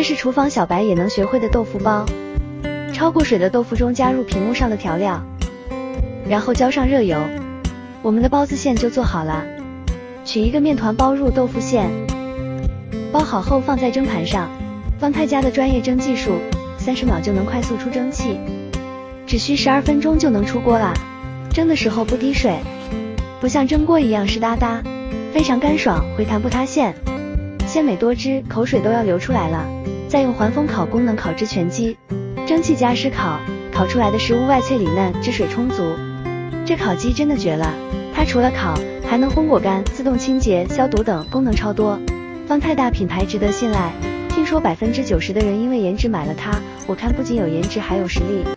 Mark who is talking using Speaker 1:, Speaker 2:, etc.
Speaker 1: 这是厨房小白也能学会的豆腐包。焯过水的豆腐中加入屏幕上的调料，然后浇上热油，我们的包子馅就做好了。取一个面团包入豆腐馅，包好后放在蒸盘上。方太家的专业蒸技术，三十秒就能快速出蒸汽，只需十二分钟就能出锅啦。蒸的时候不滴水，不像蒸锅一样湿哒哒，非常干爽，回弹不塌陷，鲜美多汁，口水都要流出来了。再用环风烤功能烤制全鸡，蒸汽加湿烤，烤出来的食物外脆里嫩，汁水充足。这烤鸡真的绝了，它除了烤，还能烘果干、自动清洁、消毒等功能超多。方太大品牌值得信赖，听说百分之九十的人因为颜值买了它，我看不仅有颜值，还有实力。